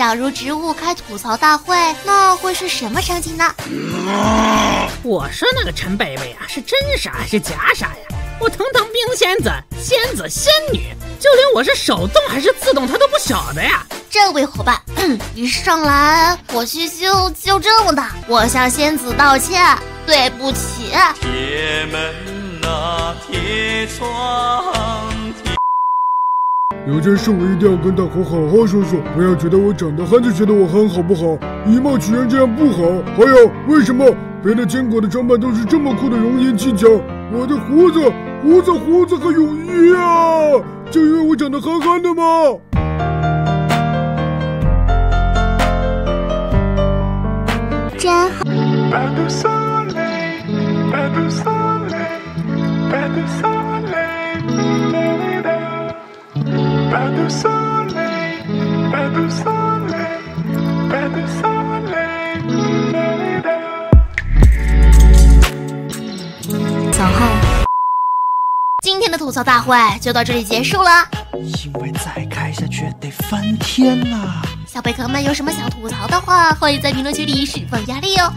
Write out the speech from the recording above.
假如植物开吐槽大会，那会是什么场景呢？我说那个陈贝贝啊，是真傻还是假傻呀？我堂堂冰仙子、仙子、仙女，就连我是手动还是自动，他都不晓得呀！这位伙伴，一上来火气就就这么大，我向仙子道歉，对不起。铁门啊，铁窗。有件事我一定要跟大伙好好说说，不要觉得我长得憨就觉得我憨，好不好？以貌取人这样不好。还有，为什么别的坚果的装扮都是这么酷的容颜技巧，我的胡子、胡子、胡子和泳衣啊？就因为我长得憨憨的吗？真好。小号，今天的吐槽大会就到这里结束了。因为再开下去得翻天啦！小贝壳们有什么想吐槽的话，欢迎在评论区里释放压力哦。